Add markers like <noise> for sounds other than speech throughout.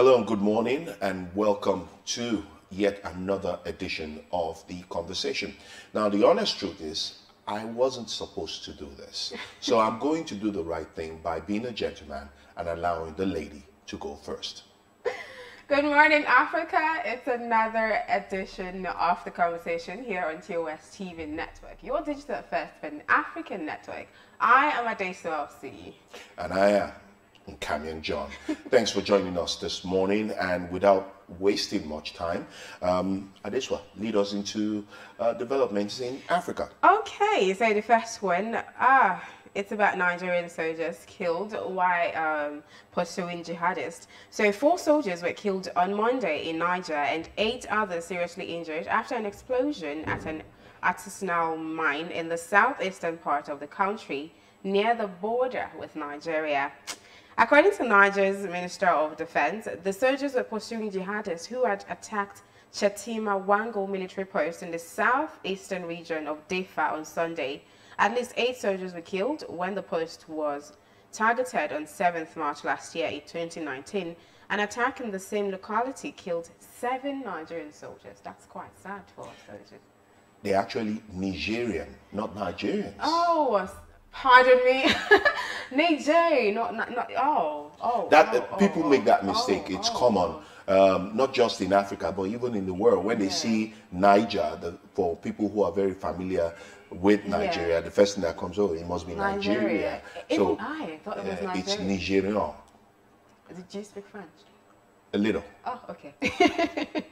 Hello and good morning, and welcome to yet another edition of the conversation. Now, the honest truth is, I wasn't supposed to do this. <laughs> So I'm going to do the right thing by being a gentleman and allowing the lady to go first. Good morning, Africa. It's another edition of the conversation here on TOS TV Network, your digital first African network. I am Adesu LC. And I am Camion John. <laughs> Thanks for joining us this morning. And without wasting much time, um, Adeswa, lead us into uh, developments in Africa. Okay, so the first one, ah, it's about Nigerian soldiers killed while um, pursuing jihadists. So four soldiers were killed on Monday in Niger and eight others seriously injured after an explosion at an artisanal mine in the southeastern part of the country near the border with Nigeria. According to Niger's Minister of Defense, the soldiers were pursuing jihadists who had attacked Chetima Wango military post in the southeastern region of Diffa on Sunday. At least eight soldiers were killed when the post was targeted on 7th March last year in 2019. An attack in the same locality killed seven Nigerian soldiers. That's quite sad for our soldiers. They're actually Nigerian, not Nigerians. Oh, pardon me. <laughs> Niger, not, not, not, oh, oh. That oh, uh, people oh, make that oh, mistake. it's oh, common, um, not just in Africa, but even in the world. When they Yeah. see Niger, the, for people who are very familiar with Nigeria, the first thing that comes, oh, it must be Nigeria. Nigeria. Even So I thought it was uh, it's Nigeria. Nigerian, Did you speak French? a little. Oh, okay. <laughs>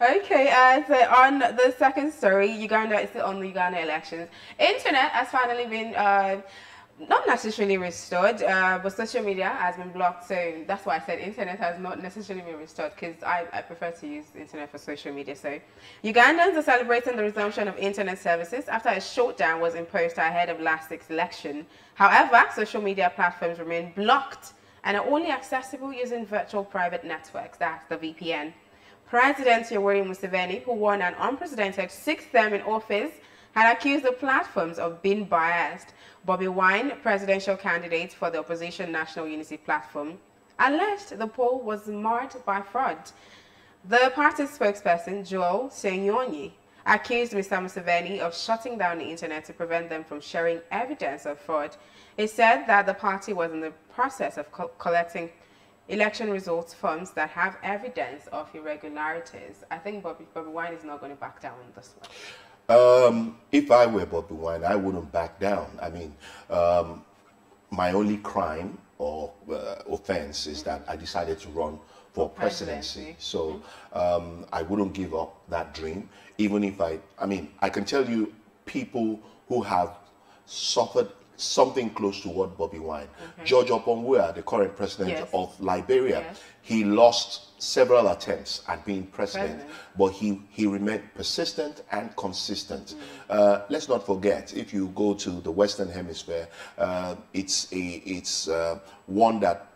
okay, uh, so on the second story, Uganda is on the Uganda elections. Internet has finally been uh, not necessarily restored, uh, but social media has been blocked. So that's why I said internet has not necessarily been restored because I, I prefer to use internet for social media. So Ugandans are celebrating the resumption of internet services after a shutdown was imposed ahead of last week's election. However, social media platforms remain blocked and are only accessible using virtual private networks, that's the VPN. President Yoweri Museveni, who won an unprecedented sixth term in office, had accused the platforms of being biased. Bobby Wine, presidential candidate for the opposition National Unity Platform, alleged the poll was marred by fraud. The party's spokesperson, Joel Senyonyi, accused Mr. Museveni of shutting down the internet to prevent them from sharing evidence of fraud. He said that the party was in the process of co- collecting election results forms that have evidence of irregularities. I think Bobby, Bobby Wine is not going to back down on this one. Um, if I were Bobby Wine, I wouldn't back down. I mean, um, my only crime or uh, offense is that I decided to run for presidency. presidency. So um, I wouldn't give up that dream, even if I. I mean, I can tell you people who have suffered something close to what Bobby Wine. George Oppong Weah, the current president Yes. of Liberia, Yes. he lost several attempts at being president, President. but he, he remained persistent and consistent. Uh, let's not forget, if you go to the Western Hemisphere, uh, it's a it's uh, one that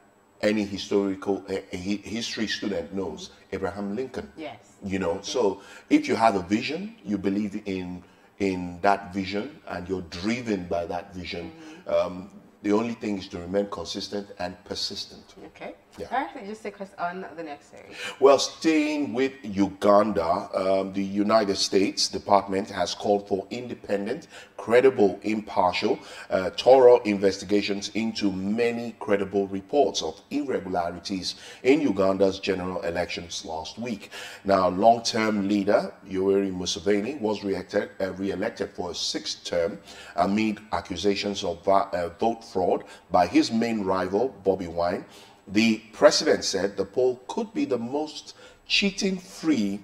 any historical history student knows. Abraham Lincoln. Yes. You know, so if you have a vision, you believe in in that vision, and you're driven by that vision. Um, the only thing is to remain consistent and persistent. Okay. Yeah. All right, just take us on the next series. Well, staying with Uganda, um, the United States Department has called for independent, credible, impartial, uh, thorough investigations into many credible reports of irregularities in Uganda's general elections last week. Now, long-term leader Yoweri Museveni was re-elected, uh, re-elected for a sixth term amid accusations of uh, vote fraud by his main rival, Bobby Wine. The president said the poll could be the most cheating free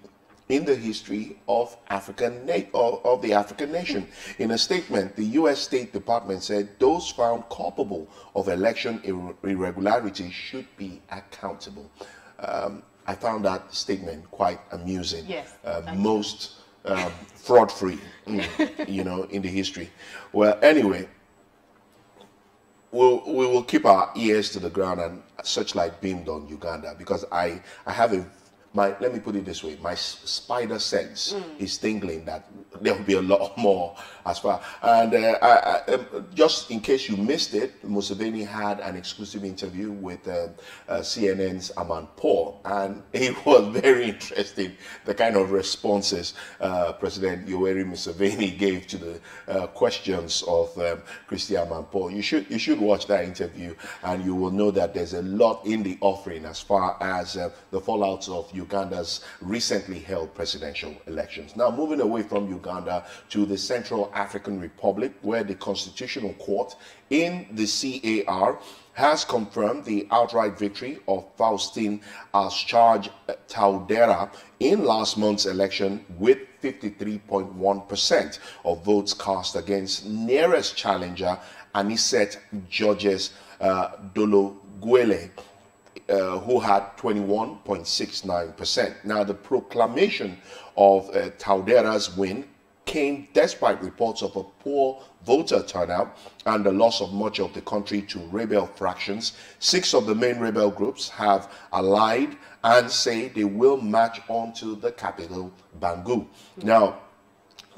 in the history of African na- of, the African nation. In a statement, the U.S. State Department said those found culpable of election ir- irregularities should be accountable. Um, I found that statement quite amusing. Yes, Uh, most um, fraud free, mm, you know, in the history. Well, anyway, we'll, we will keep our ears to the ground and searchlight beamed on Uganda because I, I have a my let me put it this way. My spider sense mm. is tingling that there will be a lot <laughs> more as far. And uh, I, I, um, just in case you missed it Museveni had an exclusive interview with uh, uh, CNN's Amanpour and <laughs> it was very interesting the kind of responses uh, President Yoweri Museveni <laughs> gave to the uh, questions of um, Christy Amanpour you should you should watch that interview and you will know that there's a lot in the offering as far as uh, the fallouts of you Uganda's recently held presidential elections. Now, moving away from Uganda to the Central African Republic, where the Constitutional Court in the CAR has confirmed the outright victory of Faustin Archange Touadera in last month's election with 53.1% of votes cast against nearest challenger Anicet Georges uh, Dologuele uh, who had 21.69%. Now, the proclamation of uh, Touadera's win came despite reports of a poor voter turnout and the loss of much of the country to rebel fractions. Six of the main rebel groups have allied and say they will march on to the capital, Bangui. Now,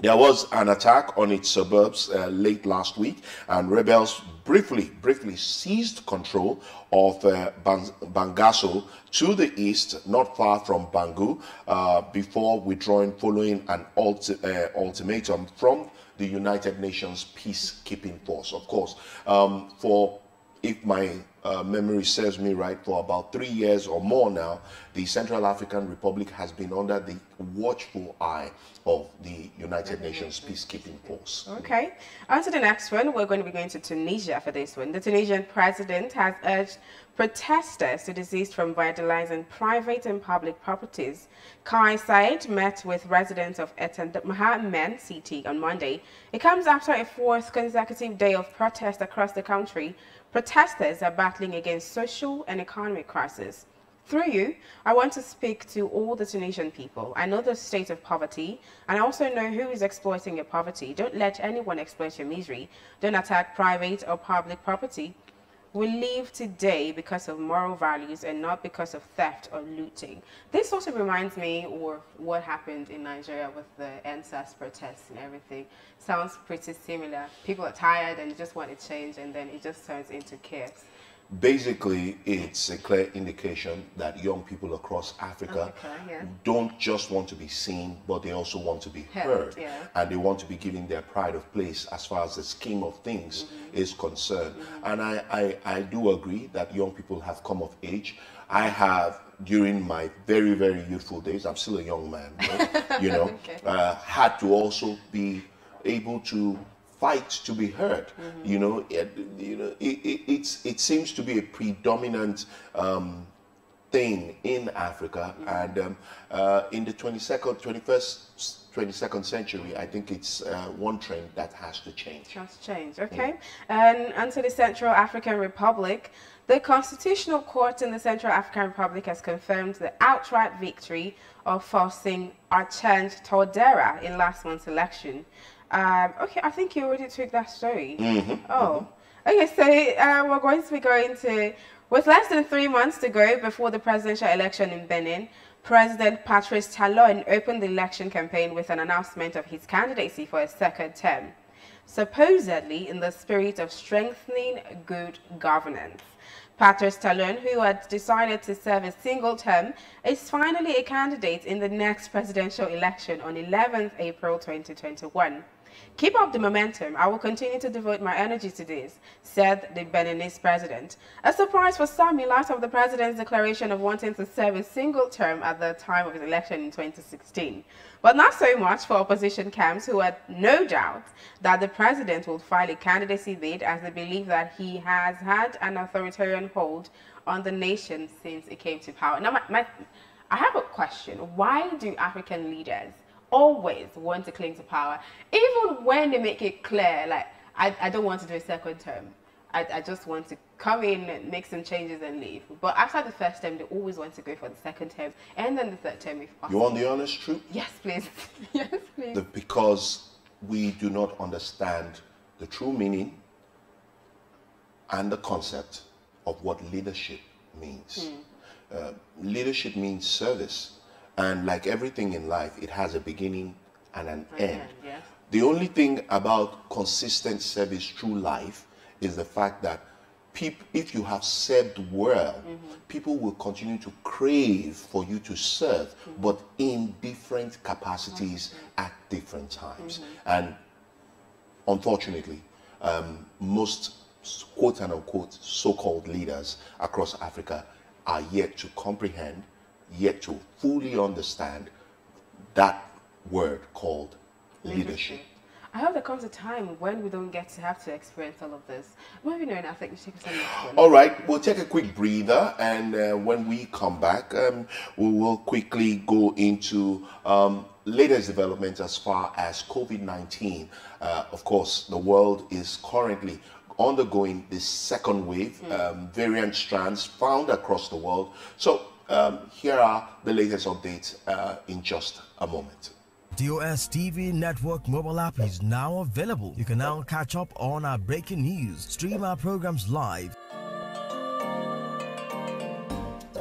there was an attack on its suburbs uh, late last week, and rebels briefly, briefly seized control of uh, Bangassou to the east, not far from Bangui, uh, before withdrawing following an uh, ultimatum from the United Nations peacekeeping force. Of course, um, for if my uh, memory serves me right, for about three years or more now, the Central African Republic has been under the watchful eye of the United Nations peacekeeping force. Okay. On to the next one. We're going to be going to Tunisia for this one. The Tunisian president has urged protesters to desist from vandalizing private and public properties. Kais Saied met with residents of Etan Mohammed city on Monday. It comes after a fourth consecutive day of protest across the country Protesters are battling against social and economic crisis. Through you, I want to speak to all the Tunisian people. I know the state of poverty, and I also know who is exploiting your poverty. Don't let anyone exploit your misery. Don't attack private or public property. We live today because of moral values and not because of theft or looting. This also reminds me of what happened in Nigeria with the EndSARS protests and everything. Sounds pretty similar. People are tired and just want to change and then it just turns into chaos. Basically, it's a clear indication that young people across Africa yeah. don't just want to be seen, but they also want to be heard. Yeah. And they want to be given their pride of place as far as the scheme of things mm -hmm. is concerned. Mm -hmm. And I, I, I do agree that young people have come of age. I have during my very, very youthful days, I'm still a young man, but, you know, <laughs> okay. uh, had to also be able to fight to be heard. Mm -hmm. You know, it, you know, it, it, it's it seems to be a predominant um, thing in Africa, mm -hmm. and um, uh, in the 22nd, 21st, 22nd century, I think it's uh, one trend that has to change. Has to change. Okay, and unto the Central African Republic. The Constitutional Court in the Central African Republic has confirmed the outright victory of Faustin Archange Touadera in last month's election. Um, okay, I think you already took that story. Mm -hmm. Oh, okay. So uh, we're going to be going to, with less than three months to go before the presidential election in Benin, President Patrice Talon opened the election campaign with an announcement of his candidacy for a second term, supposedly in the spirit of strengthening good governance. Patrice Talon, who had decided to serve a single term, is finally a candidate in the next presidential election on 11th April 2021. Keep up the momentum. I will continue to devote my energy to this, said the Beninese president. A surprise for some in light of the president's declaration of wanting to serve a single term at the time of his election in 2016. But not so much for opposition camps who had no doubt that the president would file a candidacy bid as they believe that he has had an authoritarian hold on the nation since it came to power. Now, my, my, I have a question. Why do African leaders always want to cling to power, even when they make it clear, like, I, I don't want to do a second term. I, I just want to come in, and make some changes, and leave. But after the first term, they always want to go for the second term and then the third term if possible. You want the honest truth? Yes, please. <laughs> yes, please. The, because we do not understand the true meaning and the concept of what leadership means. Uh, leadership means service. And like everything in life, it has a beginning and an An end. end, yes. The only thing about consistent service through life is the fact that peop- if you have served well, mm-hmm. people will continue to crave for you to serve, mm-hmm. but in different capacities mm-hmm. at different times. And unfortunately, um, most quote unquote so-called leaders across Africa are yet to comprehend, yet to fully understand that word called leadership. I hope there comes a time when we don't get to have to experience all of this. Moving on, I think we should take a next. All right, we'll take a quick breather, and uh, when we come back, um, we will quickly go into um, latest developments as far as COVID 19. Uh, of course, the world is currently undergoing this second wave, um, variant strands found across the world. So, um, here are the latest updates uh, in just a moment. TOS TV Network mobile app is now available. You can now catch up on our breaking news, stream our programs live.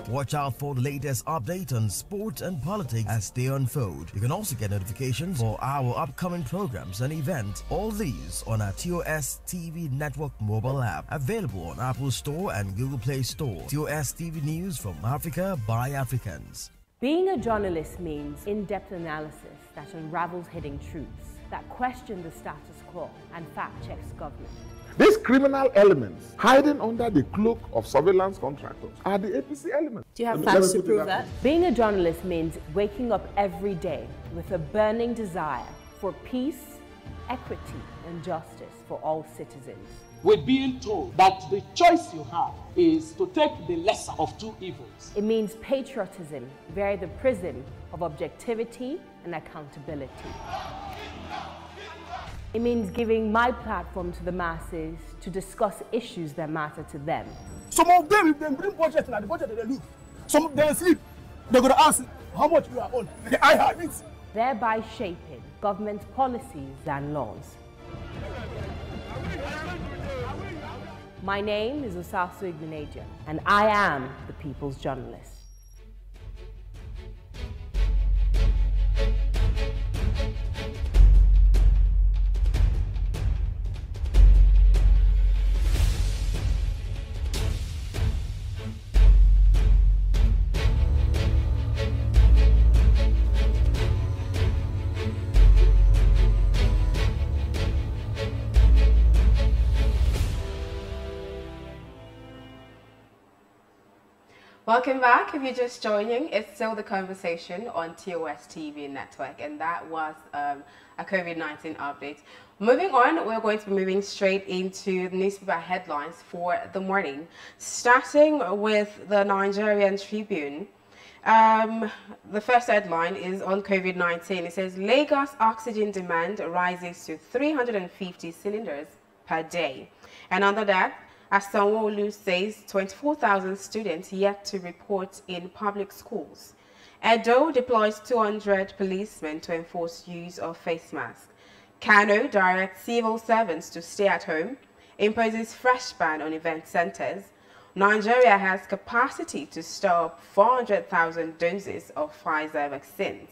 Watch out for the latest update on sports and politics as they unfold. You can also get notifications for our upcoming programs and events. All these on our TOS TV Network mobile app, available on Apple Store and Google Play Store. TOS TV News from Africa by Africans. Being a journalist means in depth analysis that unravels hidden truths, that question the status quo, and fact checks government. These criminal elements hiding under the cloak of surveillance contractors are the APC elements. Do you have Let facts to me prove that? way. Being a journalist means waking up every day with a burning desire for peace, equity, and justice for all citizens. We're being told that the choice you have is to take the lesser of two evils. It means patriotism via the prism of objectivity and accountability. It means giving my platform to the masses to discuss issues that matter to them. Some of them, if they bring budget, and the budget they look. Some of them sleep. They're gonna ask how much you are on. I have it. thereby shaping government policies and laws. My name is Osasu and I am the People's Journalist. Welcome back. If you're just joining, it's still the conversation on TOS TV network, and that was um, a COVID 19 update. Moving on, we're going to be moving straight into the newspaper headlines for the morning, starting with the Nigerian Tribune. Um, the first headline is on COVID 19. It says Lagos oxygen demand rises to 350 cylinders per day. And under that, as Sanwo-Olu says, 24,000 students yet to report in public schools. Edo deploys 200 policemen to enforce use of face masks. Kano directs civil servants to stay at home, imposes fresh ban on event centers. Nigeria has capacity to store 400,000 doses of Pfizer vaccines,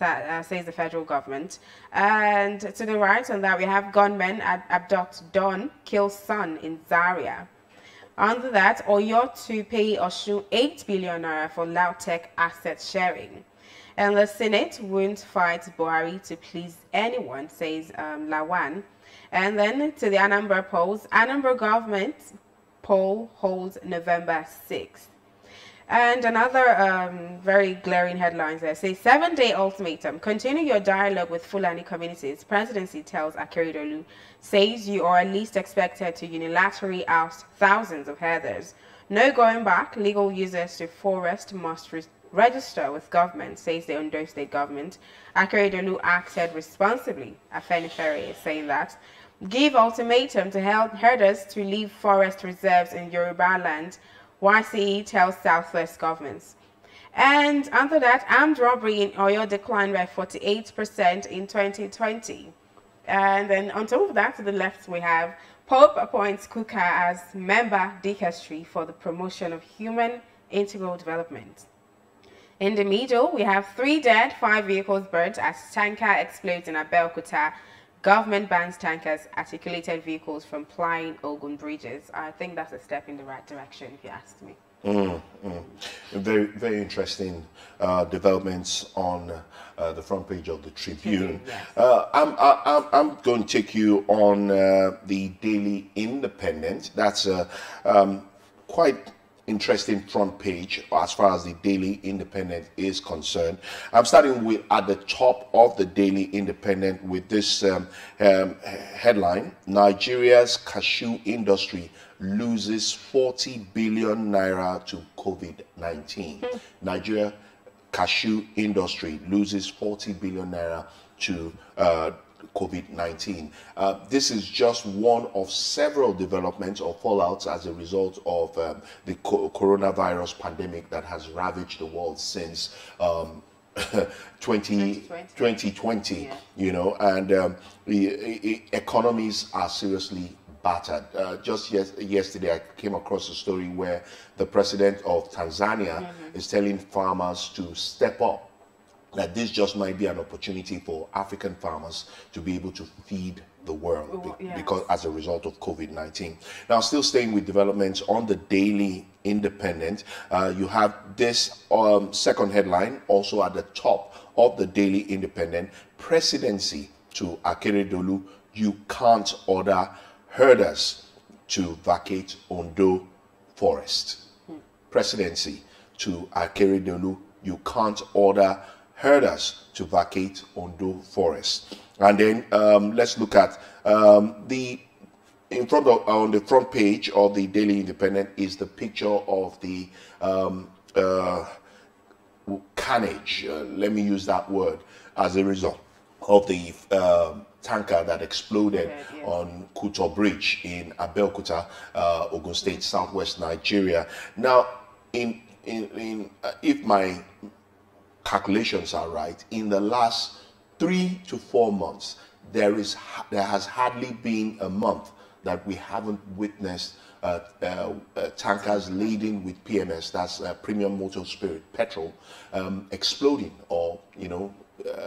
uh, says the federal government. And to the right on that, we have gunmen ab- abduct Don, kill son in Zaria. Under that, Oyo to pay Osun 8 billion naira for Lautech asset sharing. And the Senate won't fight Buhari to please anyone, says um, Lawan. And then to the Anambra polls, Anambra government poll holds November 6th. And another um, very glaring headlines there say seven day ultimatum. Continue your dialogue with Fulani communities. Presidency tells Akeredolu says you are at least expected to unilaterally oust thousands of heathers. No going back. Legal users to forest must re- register with government, says the Ondo State government. Akeredolu acted responsibly. Afenifere is saying that. give ultimatum to herders to leave forest reserves in Yoruba land, YCE tells Southwest governments. And under that, armed robbery in Oyo declined by 48% in 2020. And then on top of that, to the left, we have Pope appoints Kukah as member dicastery for the promotion of human integral development. In the middle, we have three dead, five vehicles burnt as tanker explodes in Abeokuta. Government bans tankers, articulated vehicles from plying Ogun bridges. I think that's a step in the right direction, if you ask me. Mm, mm. Very, very interesting uh, developments on uh, the front page of the Tribune. <laughs> Yes. Uh, I'm, I, I'm, I'm going to take you on uh, the Daily Independent. That's a um, quite interesting front page as far as the Daily Independent is concerned. I'm starting with at the top of the Daily Independent with this um, um, headline Nigeria's cashew industry loses 40 billion naira to COVID 19. Nigeria cashew industry loses 40 billion naira to uh, COVID 19. Uh, this is just one of several developments or fallouts as a result of um, the co- coronavirus pandemic that has ravaged the world since. Um, <laughs> 20, 2020. 2020 Yeah. you know, and um, the economies are seriously battered. Uh, just yes, yesterday, I came across a story where the president of Tanzania is telling farmers to step up. That this just might be an opportunity for African farmers to be able to feed the world Yes. because as a result of COVID 19. Now, still staying with developments on the Daily Independent, uh, you have this um, second headline also at the top of the Daily Independent Presidency to Akeredolu, you can't order herders to vacate Ondo Forest. Presidency to Akeredolu, you can't order herders to vacate Ondo Forest. And then um, let's look at um, the in front of on the front page of the Daily Independent is the picture of the um, uh, carnage. Uh, let me use that word as a result of the um tanker that exploded Right, yes. on Kuto Bridge in Abeokuta, uh, Ogun State, Southwest Nigeria. Now, in in, in uh, if my calculations are right, in the last three to four months, there is there has hardly been a month that we haven't witnessed uh, uh, uh, tankers laden with PMS, that's uh, premium motor spirit petrol, um, exploding or you know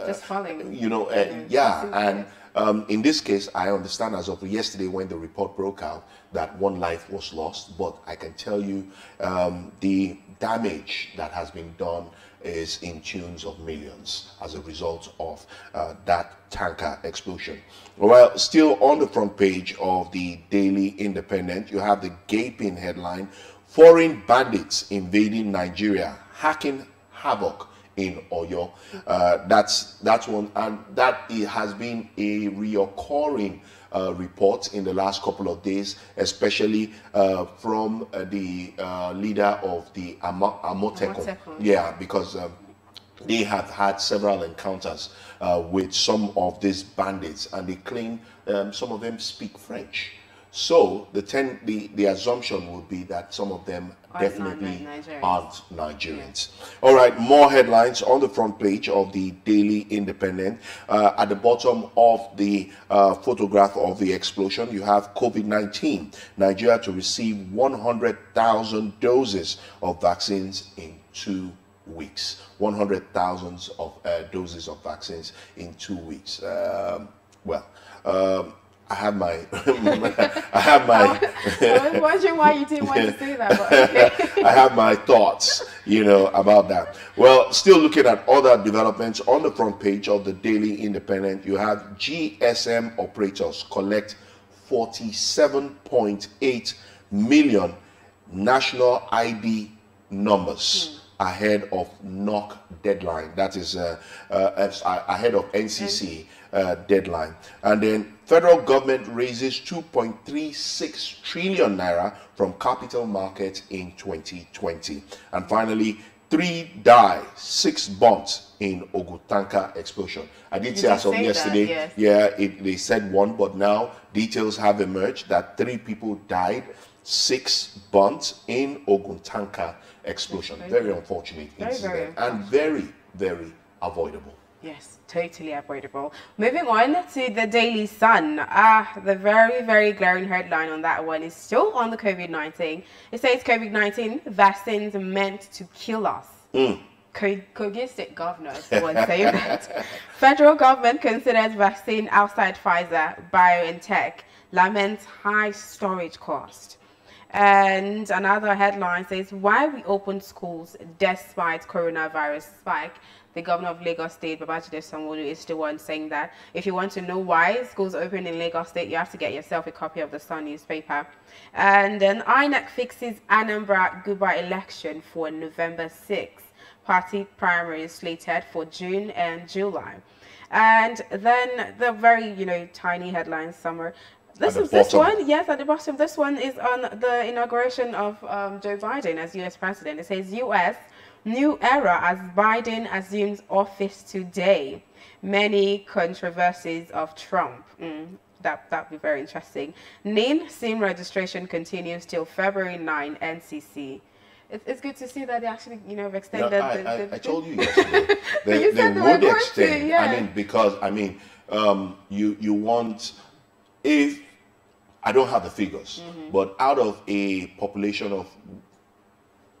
Just falling. you know, uh, Mhm. <laughs> yeah, and um, in this case, I understand as of yesterday when the report broke out that one life was lost, but I can tell you um, the damage that has been done is in tunes of millions as a result of uh, that tanker explosion. Well, still on the front page of the Daily Independent, you have the gaping headline Foreign bandits invading Nigeria, hacking havoc in Oyo. Uh, that's that's one, and that it has been a reoccurring uh, report in the last couple of days, especially uh, from uh, the uh, leader of the Amotekun. Amotekun. Yeah, because. Um, they have had several encounters uh, with some of these bandits, and they claim um, some of them speak French. So the ten, the, the assumption would be that some of them Definitely aren't Nigerians. All right, more headlines on the front page of the Daily Independent. Uh, at the bottom of the uh, photograph of the explosion, you have COVID 19. Nigeria to receive 100,000 doses of vaccines in two weeks. 100,000 of uh, doses of vaccines in two weeks. Um, well, um, <laughs> I have my, I have my. I was wondering why you didn't want to say that, okay. <laughs> I have my thoughts, you know, about that. Well, still looking at other developments on the front page of the Daily Independent, you have GSM operators collect 47.8 million national ID numbers ahead of NOC deadline. That is uh, uh, ahead of NCC uh, deadline. And then federal government raises 2.36 trillion naira from capital markets in 2020. And finally, three die, six burnt in Ogun tanker explosion. I did You say did as of say that, yesterday, yes. yeah, it, they said one, but now details have emerged that three people died, six burnt in Ogun tanker explosion. Very unfortunate Very, incident very and very, very avoidable. Yes, totally avoidable. Moving on to the Daily Sun. Ah, the very, very glaring headline on that one is still on the COVID-19. It says COVID-19 vaccines meant to kill us. Co- Kogi State Governor is the one saying that. <laughs> Federal government considers vaccine outside Pfizer, BioNTech, laments high storage cost. And another headline says, Why we open schools despite coronavirus spike. The governor of Lagos State, Babajide Sanwo-Olu, is the one saying that. If you want to know why schools open in Lagos State, you have to get yourself a copy of the Sun newspaper. And then INEC fixes Anambra guber election for November 6th. Party primary is slated for June and July. And then the very, you know, tiny headline summer. This is this one, yes, at the bottom. This one is on the inauguration of um, Joe Biden as U.S. president. It says U.S. new era as Biden assumes office today. Many controversies of Trump. Mm, that that'd be very interesting. NIN SIM registration continues till February 9. NCC. It's, it's good to see that they actually, you know, have extended. I, the, the, I told you <laughs> yesterday. They, You they said they were would going to, extend. yeah. I mean, because I mean, um, you you want if I don't have the figures, Mm-hmm. but out of a population of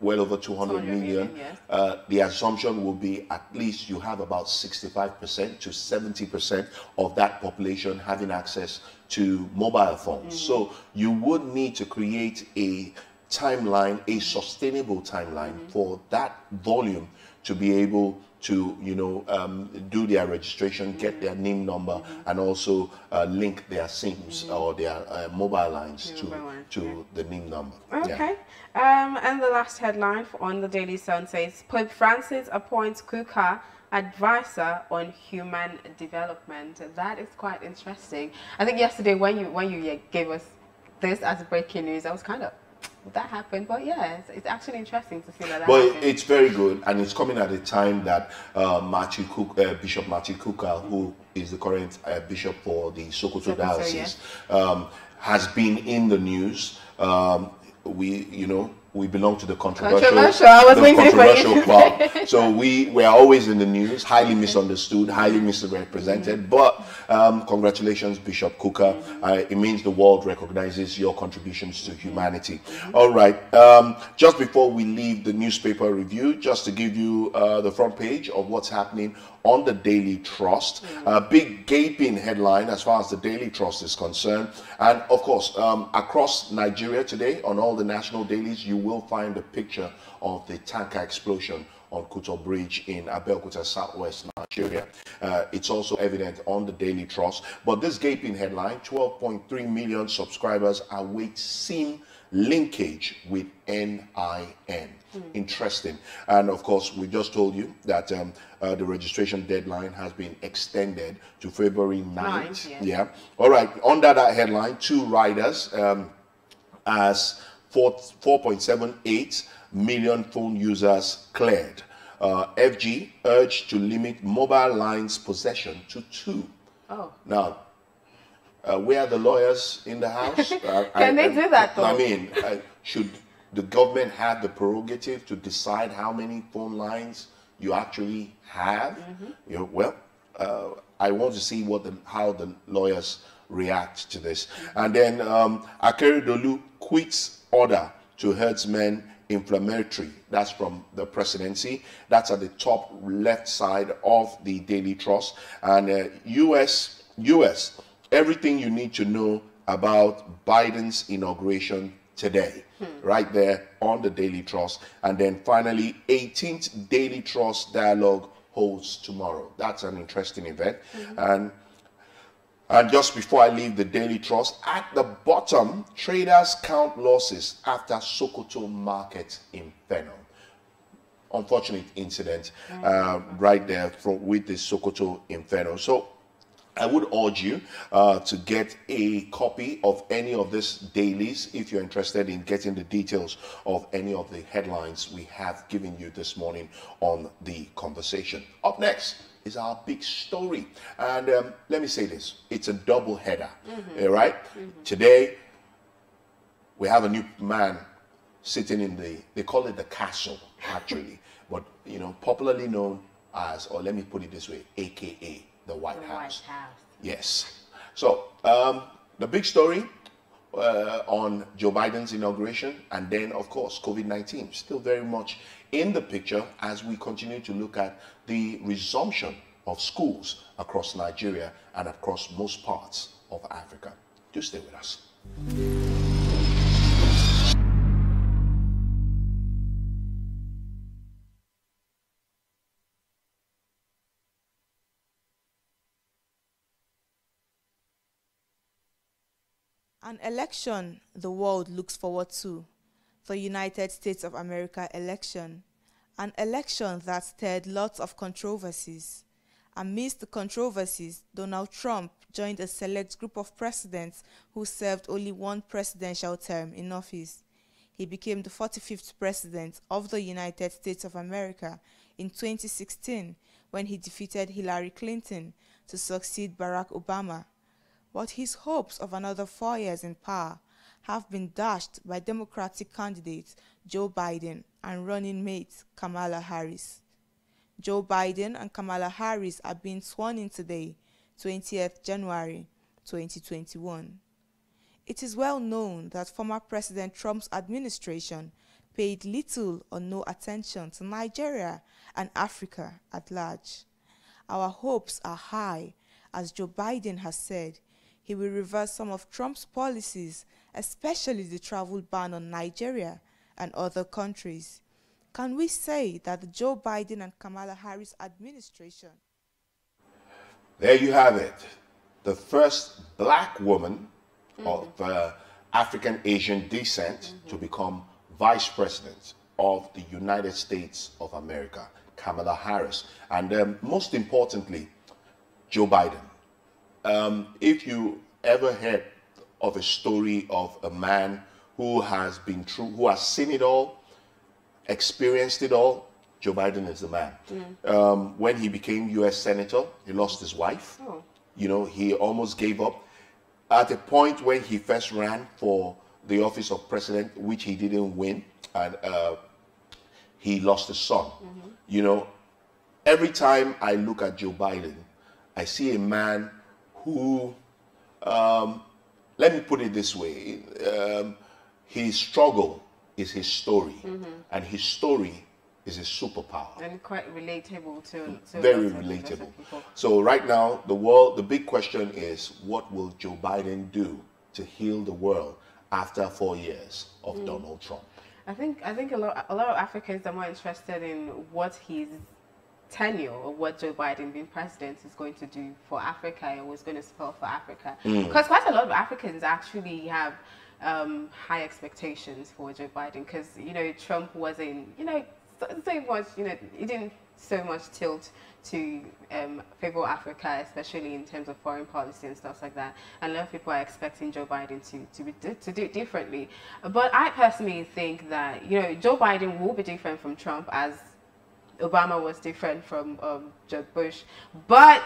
well over 200 200 million, million, yes. uh, the assumption will be at least you have about 65% to 70% of that population having access to mobile phones. So you would need to create a timeline, a sustainable timeline for that volume to be able to, you know, um, do their registration, get their name number, and also uh, link their SIMs or their uh, mobile lines to, to the name number. Yeah. Um, and the last headline for- on the Daily Sun says Pope Francis appoints Kukah advisor on human development. That is quite interesting. I think yesterday when you when you gave us this as breaking news, I was kind of that happened, but yeah, it's, it's actually interesting to see that. that But happened. it's very good, and it's coming at a time that uh, Matthew Cook, uh, Bishop Matthew Kukah, who is the current uh, bishop for the Sokoto Sokoto, diocese, um, has been in the news. Um, we, you know, we belong to the controversial, Controversial, the waiting for you controversial <laughs> club. so we we are always in the news, highly misunderstood, highly misrepresented. But um, congratulations, Bishop Kukah. Uh, it means the world recognizes your contributions to humanity. All right. Um, just before we leave the newspaper review, just to give you uh, the front page of what's happening on the Daily Trust. A big gaping headline as far as the Daily Trust is concerned. And of course, um, across Nigeria today, on all the national dailies, you will find a picture of the tanker explosion on Kuto Bridge in Abeokuta, southwest Nigeria. Uh, it's also evident on the Daily Trust. But this gaping headline 12.3 million subscribers await SIM linkage with NIN. Interesting. And of course, we just told you that um, uh, the registration deadline has been extended to February 9th. Ninth, yes. Yeah. All right. Under that headline, two riders um, as 4, 4.78 million phone users cleared. Uh, FG urged to limit mobile lines possession to two. oh. Now, uh, where are the lawyers in the house? <laughs> Uh, Can they do that, I mean, uh, should the government have the prerogative to decide how many phone lines you actually have? Mm-hmm. You know, well, uh, I want to see what the, how the lawyers react to this. And then um, Akeredolu quits order to herdsmen inflammatory. That's from the presidency. That's at the top left side of the Daily Trust. And uh, U.S. U.S. Everything you need to know about Biden's inauguration today, hmm. right there on the Daily Trust. And then finally, 18th Daily Trust Dialogue holds tomorrow. That's an interesting event. Hmm. And and just before I leave the Daily Trust, at the bottom, traders count losses after Sokoto market inferno. Unfortunate incident hmm. uh, right there from with the Sokoto inferno. So I would urge you uh, to get a copy of any of these dailies if you're interested in getting the details of any of the headlines we have given you this morning on the conversation. Up next is our big story. And um, let me say this it's a double header, all right? Today, we have a new man sitting in the, they call it the castle, actually, <laughs> but, you know, popularly known as, or let me put it this way, AKA the White The House. White House. Yes. So um, the big story uh, on Joe Biden's inauguration, and then of course COVID-19 still very much in the picture as we continue to look at the resumption of schools across Nigeria and across most parts of Africa. Do stay with us. An election the world looks forward to. The United States of America election. An election that stirred lots of controversies. Amidst the controversies, Donald Trump joined a select group of presidents who served only one presidential term in office. He became the 45th president of the United States of America in 2016 when he defeated Hillary Clinton to succeed Barack Obama but his hopes of another four years in power have been dashed by Democratic candidate Joe Biden and running mate Kamala Harris. Joe Biden and Kamala Harris are being sworn in today, 20th January 2021. It is well known that former President Trump's administration paid little or no attention to Nigeria and Africa at large. Our hopes are high, as Joe Biden has said he will reverse some of Trump's policies, especially the travel ban on Nigeria and other countries. Can we say that the Joe Biden and Kamala Harris administration There you have it. The first black woman of uh, African Asian descent to become vice president of the United States of America, Kamala Harris. And um, most importantly, Joe Biden. Um, if you ever heard of a story of a man who has been through, who has seen it all, experienced it all, Joe Biden is the man. Um, when he became U.S. Senator, he lost his wife. You know, he almost gave up. At a point when he first ran for the office of president, which he didn't win, and uh, he lost his son. You know, every time I look at Joe Biden, I see a man who, um, let me put it this way, um, his struggle is his story, and his story is his superpower. And quite relatable to, to Very lots of- lots of relatable. So right now, the world, the big question is, what will Joe Biden do to heal the world after four years of Mm. Donald Trump? I think I think a lot a lot of Africans are more interested in what his tenure or what Joe Biden being president is going to do for Africa and what's going to spell for Africa. Because quite a lot of Africans actually have um, high expectations for Joe Biden because you know Trump wasn't you know so, so much you know he didn't so much tilt to um, favor Africa, especially in terms of foreign policy and stuff like that. And a lot of people are expecting Joe Biden to to, be, to do it differently. But I personally think that you know Joe Biden will be different from Trump as Obama was different from um, George Bush. But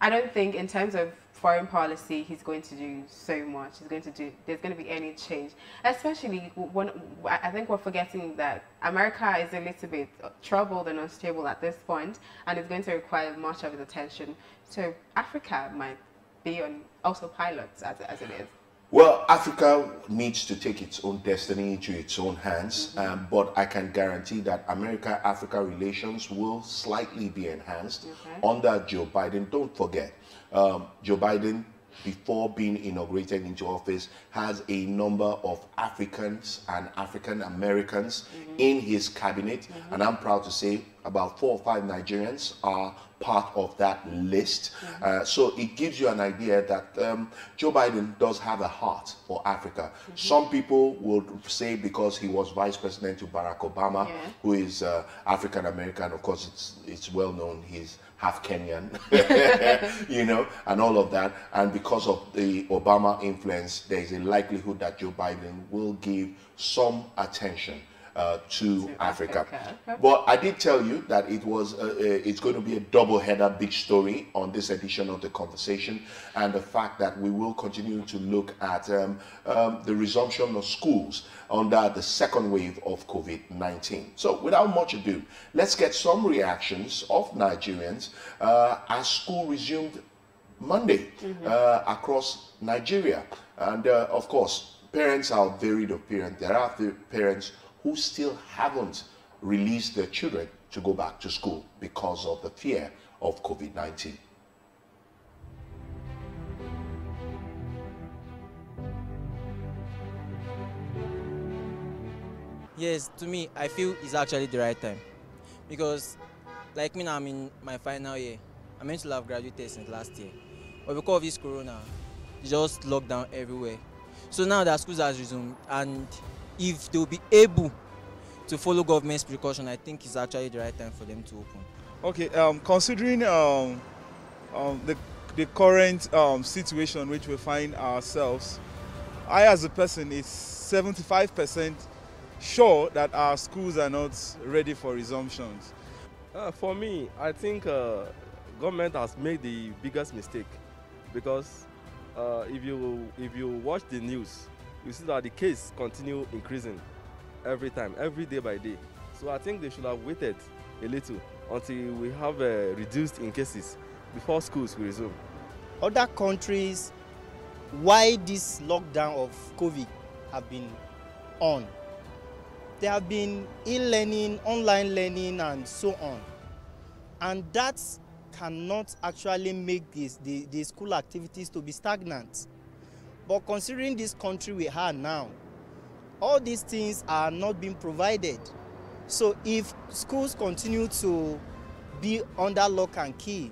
I don't think in terms of foreign policy he's going to do so much. He's going to do. There's going to be any change, especially when I think we're forgetting that America is a little bit troubled and unstable at this point, and it's going to require much of his attention. So Africa might be on also pilots as, as it is. Well, Africa needs to take its own destiny into its own hands, um, but I can guarantee that America Africa relations will slightly be enhanced under Joe Biden. Don't forget, um, Joe Biden, before being inaugurated into office, has a number of Africans and African Americans in his cabinet, and I'm proud to say about four or five Nigerians are part of that list. Uh, so it gives you an idea that um, Joe Biden does have a heart for Africa. Some people would say because he was vice president to Barack Obama, Yeah. who is uh, African American, of course, it's it's well known. He's half Kenyan, <laughs> you know, and all of that. And because of the Obama influence, there is a likelihood that Joe Biden will give some attention uh, to, Africa. Africa. Okay. But I did tell you that it was uh, uh, it's going to be a double header big story on this edition of the conversation, and the fact that we will continue to look at um, um, the resumption of schools under the second wave of COVID-19. So, without much ado, let's get some reactions of Nigerians uh, as school resumed Monday uh, across Nigeria, and uh, of course, parents are varied of parents. There are the parents who still haven't released their children to go back to school because of the fear of COVID 19. Yes, to me, I feel it's actually the right time. Because, like me now, I'm in my final year. I meant to have graduated since last year. But because of this corona, just lockdown everywhere. So now that schools has resumed, and if they'll be able to follow government's precaution, I think it's actually the right time for them to open. Okay, um, considering um, um, the, the current um, situation which we find ourselves, I as a person is 75% sure that our schools are not ready for resumptions. Uh, for me, I think uh, government has made the biggest mistake because uh, if you if you watch the news, you see that the case continue increasing every time, every day by day. So I think they should have waited a little until we have uh, reduced in cases before schools will resume. Other countries, why this lockdown of COVID have been on, there have been e-learning, online learning, and so on, and that cannot actually make this, the, the school activities to be stagnant. But considering this country we are now, all these things are not being provided. So if schools continue to be under lock and key,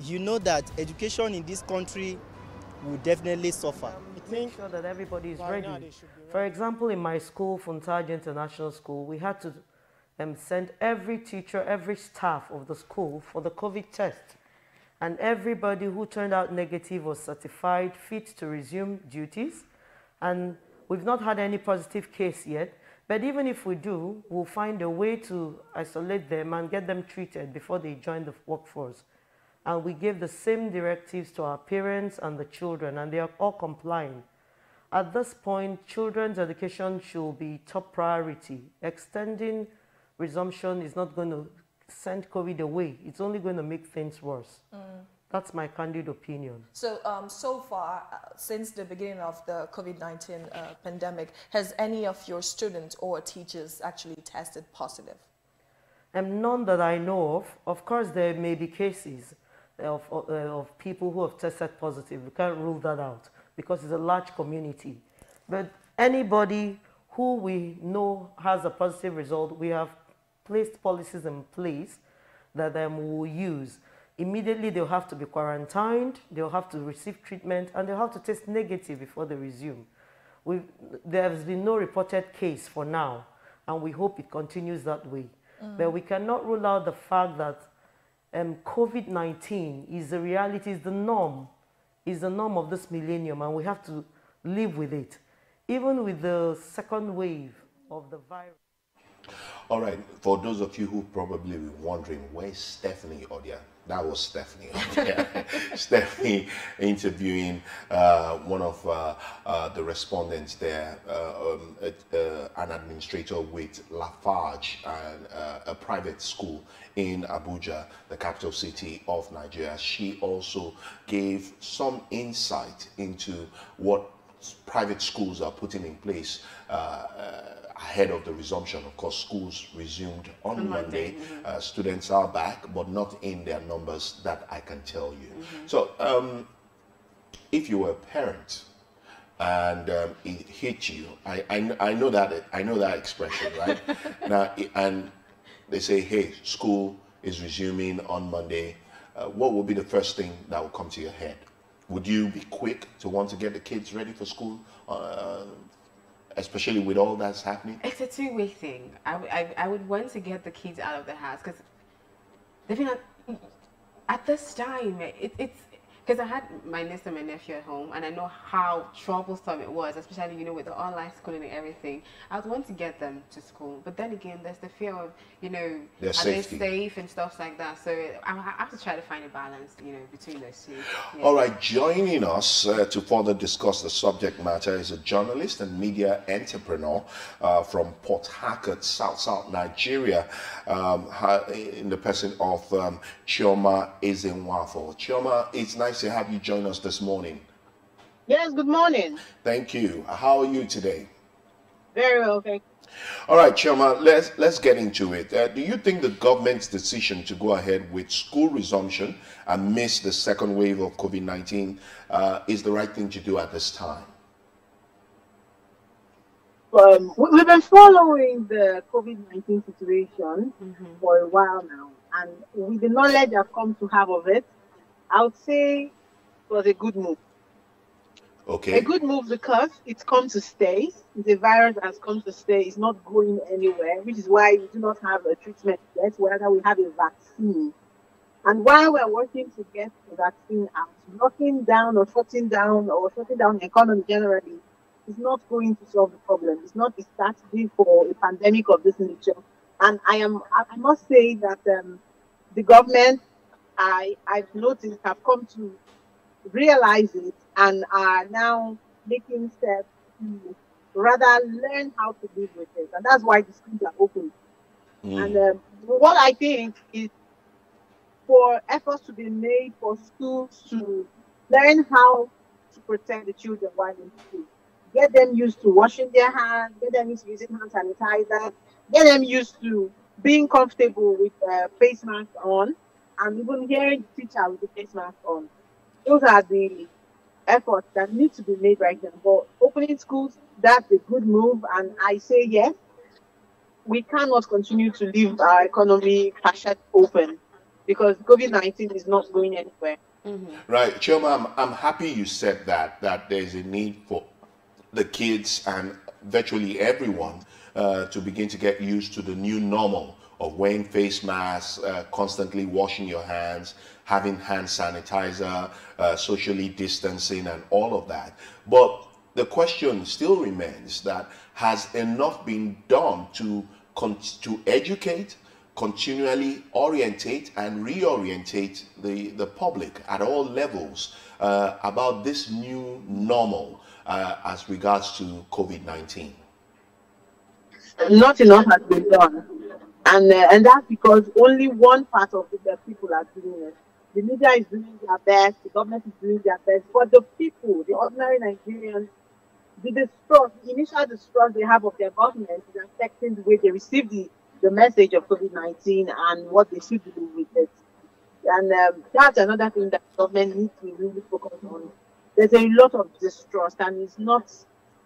you know that education in this country will definitely suffer. Make sure that everybody is ready. For example, in my school, Fontage International School, we had to um, send every teacher, every staff of the school for the COVID test. And everybody who turned out negative was certified fit to resume duties. And we've not had any positive case yet. But even if we do, we'll find a way to isolate them and get them treated before they join the workforce. And we gave the same directives to our parents and the children, and they are all complying. At this point, children's education should be top priority. Extending resumption is not going to send COVID away. It's only going to make things worse. Mm. That's my candid opinion. So, um, so far, uh, since the beginning of the COVID-19 uh, pandemic, has any of your students or teachers actually tested positive? And none that I know of. Of course, there may be cases of, uh, of people who have tested positive. We can't rule that out because it's a large community. But anybody who we know has a positive result, we have placed policies in place that um, we will use. Immediately, they'll have to be quarantined, they'll have to receive treatment, and they'll have to test negative before they resume. We've, there has been no reported case for now, and we hope it continues that way. Mm. But we cannot rule out the fact that um, COVID-19 is the reality, is the norm, is the norm of this millennium, and we have to live with it. Even with the second wave of the virus. All right, for those of you who probably be wondering, where's Stephanie Odia? That was Stephanie. <laughs> <laughs> Stephanie interviewing uh, one of uh, uh, the respondents there, uh, um, uh, an administrator with Lafarge, and, uh, a private school in Abuja, the capital city of Nigeria. She also gave some insight into what private schools are putting in place uh, uh, ahead of the resumption. Of course, schools resumed on, On Monday. Monday, mhm. Uh, students are back, but not in their numbers that I can tell you. So, um, if you were a parent and um, it hit you, I, I, I know that I know that expression, right? <laughs> now, and they say, "Hey, school is resuming on Monday." Uh, what would be the first thing that would come to your head? Would you be quick to want to get the kids ready for school, uh, especially with all that's happening? It's a two-way thing. I, I, I would want to get the kids out of the house because they've been at, at this time, it, it's because I had my niece and my nephew at home, and I know how troublesome it was, especially you know with the online schooling and everything. I would want to get them to school, but then again, there's the fear of you know Their are safety. they safe and stuff like that. So I have to try to find a balance, you know, between those two. Yeah. All right, joining us uh, to further discuss the subject matter is a journalist and media entrepreneur uh, from Port Harcourt, South South Nigeria, um, in the person of um, Chioma Ezenwafo. Chioma, it's nice to have you join us this morning. Yes, good morning. Thank you. How are you today? Very well, thank you. All right, Chioma, let's let's get into it. Uh, do you think the government's decision to go ahead with school resumption amidst the second wave of COVID-19 uh, is the right thing to do at this time? Um, we- we've been following the COVID 19 situation for a while now, and with the knowledge I've come to have of it, I would say it was a good move. Okay. A good move because it's come to stay. The virus has come to stay. It's not going anywhere, which is why we do not have a treatment yet, whether we have a vaccine. And while we're working to get the vaccine out, locking down or shutting down or shutting down the economy generally is not going to solve the problem. It's not the strategy for a pandemic of this nature. And I am I I must say that um, the government I I've noticed have come to realize it and are now making steps to rather learn how to live with it. And that's why the schools are open. And um, what I think is for efforts to be made for schools to learn how to protect the children while in school. Get them used to washing their hands, get them used to using hand sanitizer, get them used to being comfortable with uh, face masks on, and even hearing the teacher with the face mask on. Those are the efforts that need to be made right now. But opening schools, that's a good move, and I say yes. We cannot continue to leave our economy partially open because COVID 19 is not going anywhere. Right, Chioma, I'm, I'm happy you said that, that there's a need for the kids and virtually everyone uh, to begin to get used to the new normal of wearing face masks, uh, constantly washing your hands, having hand sanitizer, uh, socially distancing, and all of that. But the question still remains that has enough been done to to educate, continually orientate and reorientate the, the public at all levels uh, about this new normal uh, as regards to COVID 19? Not enough has been done. And, uh, and that's because only one part of the people are doing it. The media is doing their best, the government is doing their best, but the people, the ordinary Nigerians, the distrust, the initial distrust they have of their government is affecting the way they receive the, the message of COVID 19 and what they should do with it. And um, that's another thing that government needs to really focus on. There's a lot of distrust, and it's not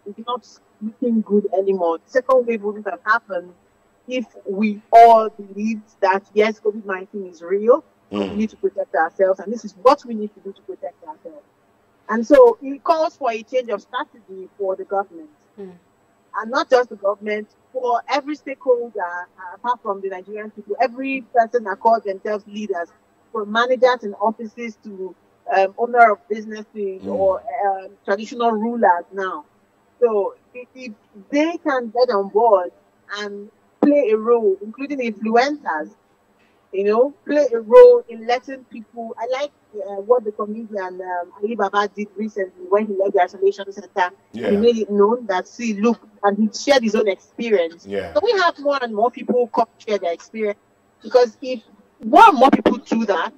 it's not looking good anymore. Second wave wouldn't have happened if we all believed that yes, COVID 19 is real. We Mm. need to protect ourselves, and this is what we need to do to protect ourselves. And so it calls for a change of strategy for the government, and not just the government, for every stakeholder, uh, apart from the Nigerian people, every person that calls themselves leaders, from managers in offices to um, owner of businesses or um, traditional rulers now. So if, if they can get on board and play a role, including influencers, you know, play a role in letting people. I like uh, what the comedian um, Ali Baba did recently when he left the isolation center. Yeah. He made it known that, see, look, and he shared his own experience. Yeah. So we have more and more people come share their experience because if more and more people do that,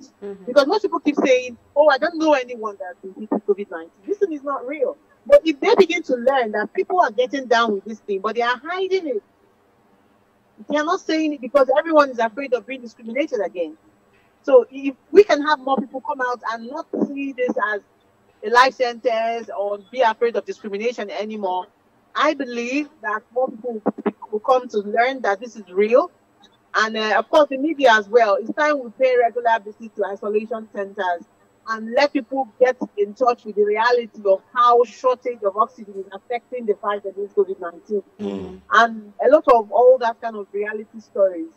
because most people keep saying, "Oh, I don't know anyone that's been hit with COVID nineteen. This thing is not real." But if they begin to learn that people are getting down with this thing, but they are hiding it, they are not saying it because everyone is afraid of being discriminated against. So if we can have more people come out and not see this as a life sentence or be afraid of discrimination anymore, I believe that more people will come to learn that this is real. And uh, of course, the media as well. It's time we pay regular visit to isolation centers and let people get in touch with the reality of how shortage of oxygen is affecting the fight against COVID 19 and a lot of all that kind of reality stories.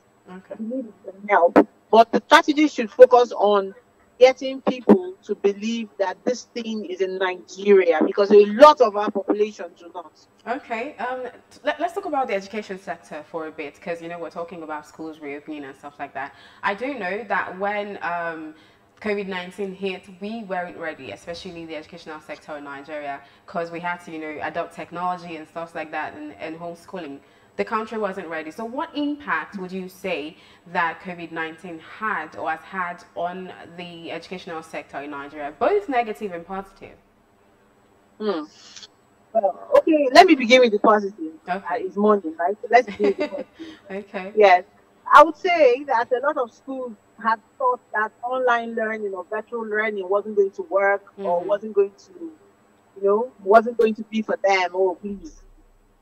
We need some help, but the strategy should focus on getting people to believe that this thing is in Nigeria because a lot of our population do not. Okay, um, let, us talk about the education sector for a bit because you know we're talking about schools reopening and stuff like that. I do know that when um, COVID-19 hit, we weren't ready, especially the educational sector in Nigeria, because we had to, you know, adopt technology and stuff like that and, and homeschooling the country wasn't ready. So what impact would you say that COVID-19 had or has had on the educational sector in Nigeria, both negative and positive? Hmm. Well, okay, let me begin with the positive. Okay. Uh, it's morning, right? So let's begin with the <laughs> positive. okay. Yes. I would say that a lot of schools had thought that online learning or virtual learning wasn't going to work mm -hmm. or mm-hmm. wasn't going to, you know, wasn't going to be for them. Oh, please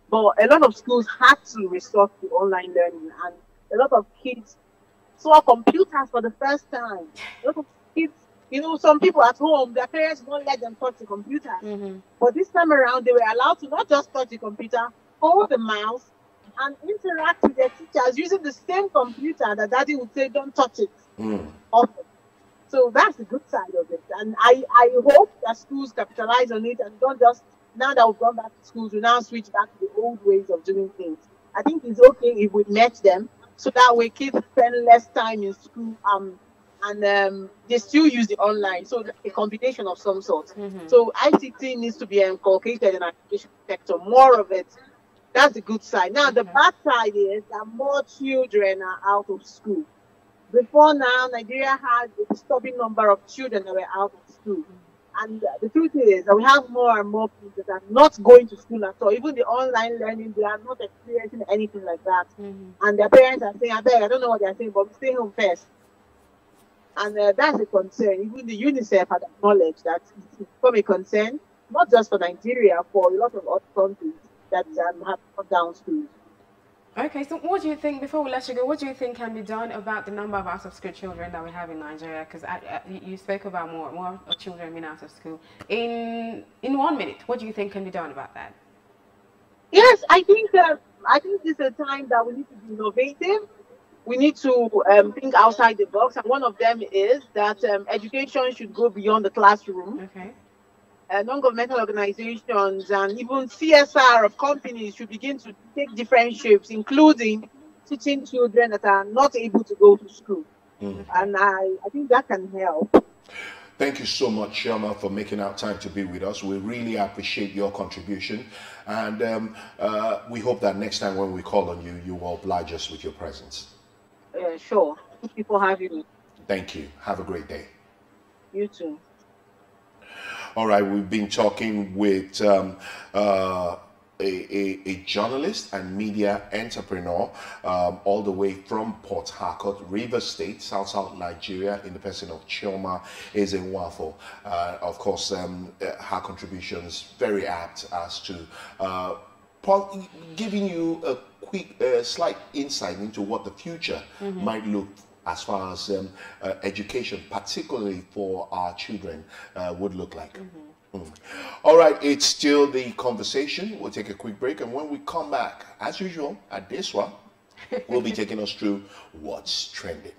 but a lot of schools had to resort to online learning, and a lot of kids saw computers for the first time. A lot of kids, you know, some people at home, their parents won't let them touch the computer. Mm-hmm. But this time around, they were allowed to not just touch the computer, hold the mouse, and interact with their teachers using the same computer that daddy would say, don't touch it. Mm. So that's the good side of it. And I, I hope that schools capitalize on it and don't just now that we've gone back to schools, we now switch back to the old ways of doing things. I think it's okay if we match them so that way kids spend less time in school um, and um, they still use the online. So a combination of some sort. Mm-hmm. So ICT needs to be inculcated in our education sector, more of it. That's the good side. Now the bad side is that more children are out of school. Before now, Nigeria had a disturbing number of children that were out of school. And the truth is that we have more and more people that are not going to school at all. Even the online learning, they are not experiencing anything like that. Mm-hmm. And their parents are saying, I beg, I don't know what they're saying, but stay home first. And uh, that's a concern. Even the UNICEF had acknowledged that it's become a concern, not just for Nigeria, for a lot of other countries that um, have shut down schools. Okay, so what do you think, before we let you go, what do you think can be done about the number of out of school children that we have in Nigeria? Because you spoke about more, more children being out of school. In in one minute, what do you think can be done about that? Yes, I think uh, I think this is a time that we need to be innovative. We need to um, think outside the box, and one of them is that um, education should go beyond the classroom. Okay uh, non-governmental organizations and even CSR of companies should begin to take different shapes, including teaching children that are not able to go to school. Mm. And I, I think that can help. Thank you so much, Chioma, for making out time to be with us. We really appreciate your contribution. And um, uh, we hope that next time when we call on you, you will oblige us with your presence. Uh, sure. Thank you for having me. Thank you. Have a great day. You too. All right, we've been talking with um, uh, a, a, a, journalist and media entrepreneur um, all the way from Port Harcourt, River State, South South Nigeria, in the person of Chioma Ezenwafo. Uh, of course, um, uh, her contributions very apt as to uh, giving you a quick, uh, slight insight into what the future mm -hmm. might look as far as um, uh, education, particularly for our children, uh, would look like. Mm -hmm. mm. All right, it's still the conversation. We'll take a quick break, and when we come back, as usual, at this one, we'll be <laughs> taking us through what's trending.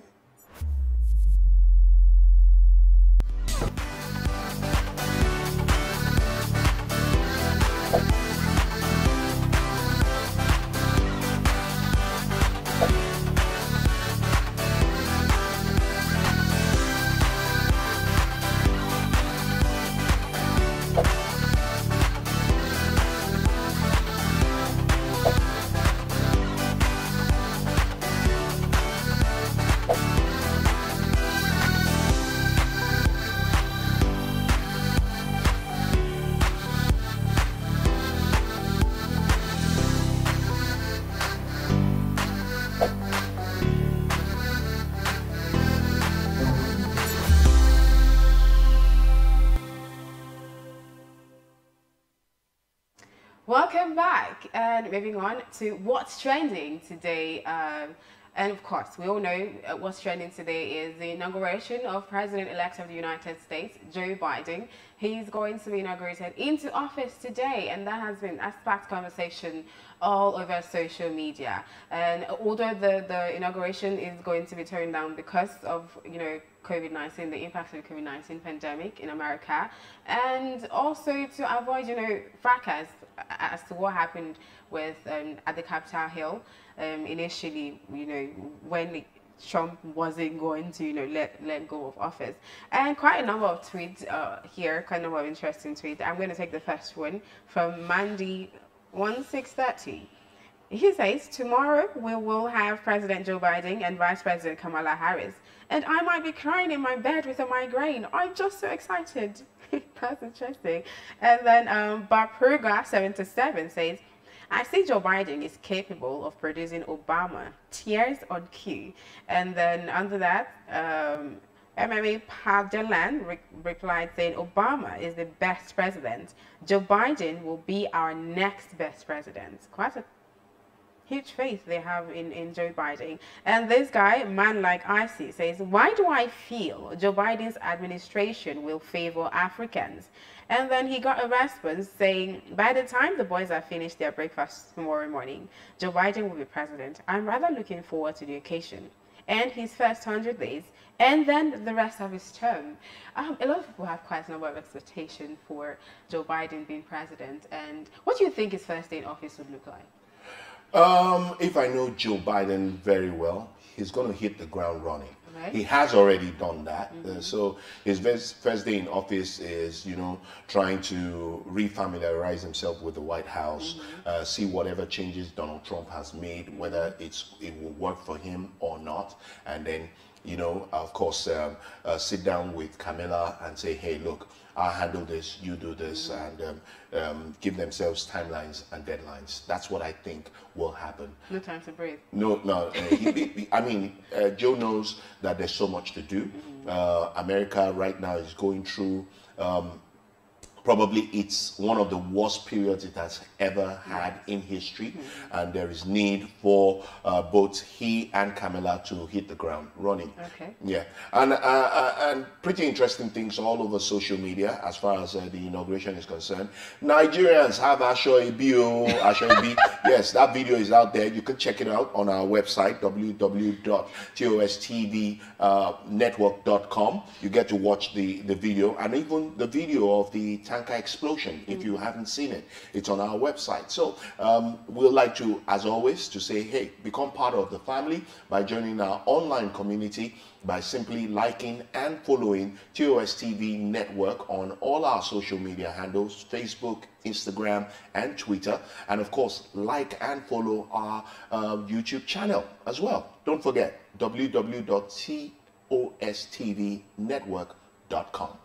Moving on to what's trending today. Um, and of course, we all know uh, what's trending today is the inauguration of President-elect of the United States, Joe Biden. He's going to be inaugurated into office today, and that has been a sparked conversation all over social media. And although the, the inauguration is going to be turned down because of, you know, COVID-19, the impact of the COVID-19 pandemic in America, and also to avoid, you know, fracas as to what happened with um, at the Capitol Hill um, initially, you know, when Trump wasn't going to, you know, let let go of office. And quite a number of tweets uh, here, quite a number of interesting tweets. I'm going to take the first one from Mandy, one six thirty. He says, tomorrow we will have President Joe Biden and Vice President Kamala Harris. And I might be crying in my bed with a migraine. I'm just so excited. <laughs> That's interesting. And then um, Bapruga 77 says, I see Joe Biden is capable of producing Obama. Tears on cue. And then under that, um, MMA Padalan re replied saying Obama is the best president. Joe Biden will be our next best president. Quite a huge faith they have in, in Joe Biden. And this guy, man like Icy, says, why do I feel Joe Biden's administration will favor Africans? And then he got a response saying, by the time the boys have finished their breakfast tomorrow morning, Joe Biden will be president. I'm rather looking forward to the occasion and his first 100 days, and then the rest of his term. Um, a lot of people have quite a number of expectation for Joe Biden being president. And what do you think his first day in office would look like? Um, if I know Joe Biden very well, he's going to hit the ground running. Right. He has already done that. Mm -hmm. uh, so his first day in office is, you know, trying to refamiliarize himself with the White House, mm -hmm. uh, see whatever changes Donald Trump has made, whether it's it will work for him or not, and then you know, of course, um, uh, sit down with Camilla and say, hey, look, I'll handle this, you do this, and um, um, give themselves timelines and deadlines. That's what I think will happen. No time to breathe. No, no. Uh, he, he, I mean, uh, Joe knows that there's so much to do. Mm -hmm. America right now is going through um, probably it's one of the worst periods it has ever had in history. Mm-hmm. and there is need for uh, both he and Camilla to hit the ground running. Okay. Yeah. And uh, uh, and pretty interesting things all over social media as far as uh, the inauguration is concerned. Nigerians have Asho Ibio Aso Ebi yes that video is out there. You can check it out on our website www.tostvnetwork.com you get to watch the the video. And even the video of the explosion if you haven't seen it. It's on our website. So um, we'd like to as always to say hey become part of the family by joining our online community by simply liking and following TOS TV network on all our social media handles Facebook Instagram and Twitter. And of course like and follow our uh, YouTube channel as well. Don't forget www.tostvnetwork.com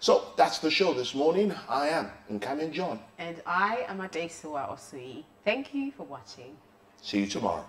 so that's the show this morning. I am Nkamin John. And I am Adesua Osui. Thank you for watching. See you tomorrow.